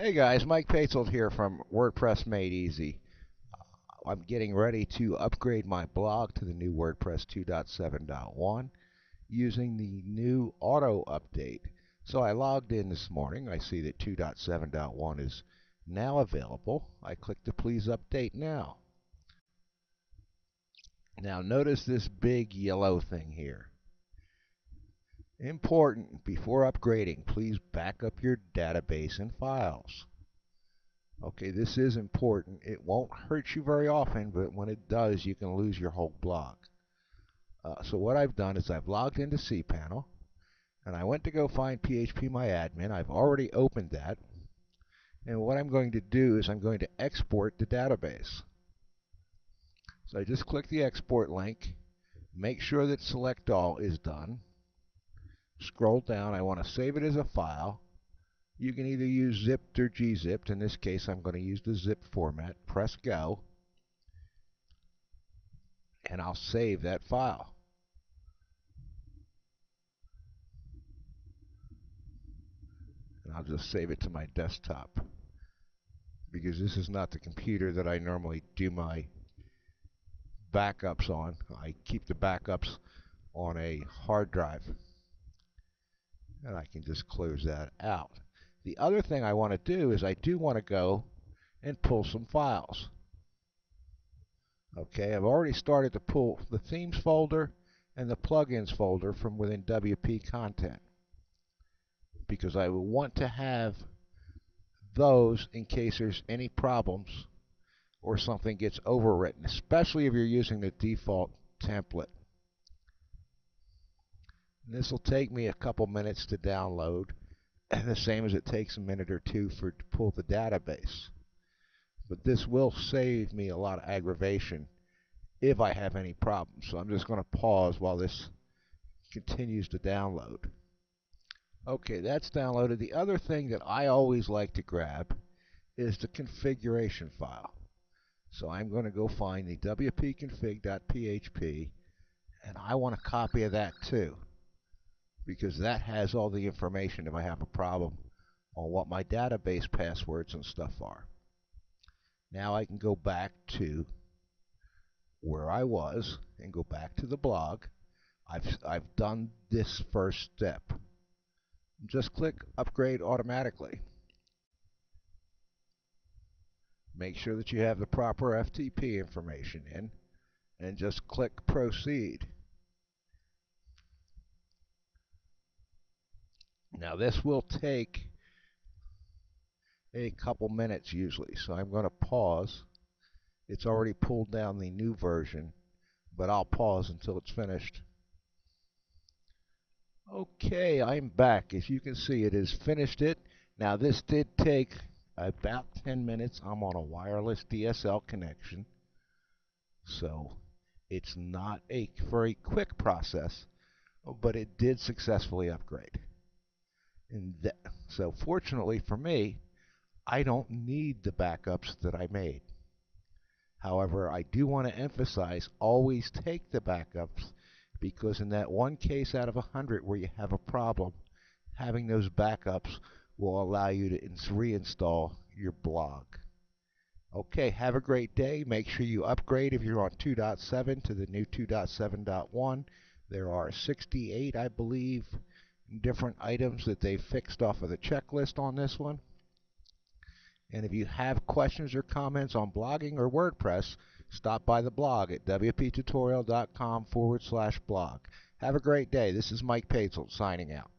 Hey guys, Mike Paetzold here from WordPress Made Easy. I'm getting ready to upgrade my blog to the new WordPress 2.7.1 using the new auto update. So I logged in this morning. I see that 2.7.1 is now available. I click to please update now. Now notice this big yellow thing here. Important, before upgrading, please back up your database and files. Okay, this is important. It won't hurt you very often, but when it does, you can lose your whole blog. Uh, so what I've done is I've logged into cPanel, and I went to go find phpMyAdmin. I've already opened that. And what I'm going to do is I'm going to export the database. So I just click the export link, make sure that select all is done, scroll down. I want to save it as a file. You can either use zipped or gzipped. In this case, I'm going to use the zip format. Press go. And I'll save that file. And I'll just save it to my desktop. Because this is not the computer that I normally do my backups on. I keep the backups on a hard drive and I can just close that out. The other thing I want to do is I do want to go and pull some files. Okay, I've already started to pull the themes folder and the plugins folder from within WP content because I will want to have those in case there's any problems or something gets overwritten, especially if you're using the default template. This will take me a couple minutes to download, the same as it takes a minute or two for to pull the database. But this will save me a lot of aggravation if I have any problems. So I'm just going to pause while this continues to download. Okay, that's downloaded. The other thing that I always like to grab is the configuration file. So I'm going to go find the wp-config.php and I want a copy of that too because that has all the information if I have a problem on what my database passwords and stuff are. Now I can go back to where I was and go back to the blog. I've, I've done this first step. Just click Upgrade Automatically. Make sure that you have the proper FTP information in and just click Proceed. Now this will take a couple minutes usually, so I'm going to pause. It's already pulled down the new version, but I'll pause until it's finished. Okay, I'm back. As you can see, it has finished it. Now this did take about 10 minutes. I'm on a wireless DSL connection, so it's not a very quick process, but it did successfully upgrade. And so fortunately for me, I don't need the backups that I made. However, I do want to emphasize always take the backups because in that one case out of a hundred where you have a problem, having those backups will allow you to reinstall your blog. Okay, have a great day. Make sure you upgrade if you're on 2.7 to the new 2.7.1. There are 68, I believe, different items that they fixed off of the checklist on this one. And if you have questions or comments on blogging or WordPress, stop by the blog at wptutorial.com forward slash blog. Have a great day. This is Mike Paetzold signing out.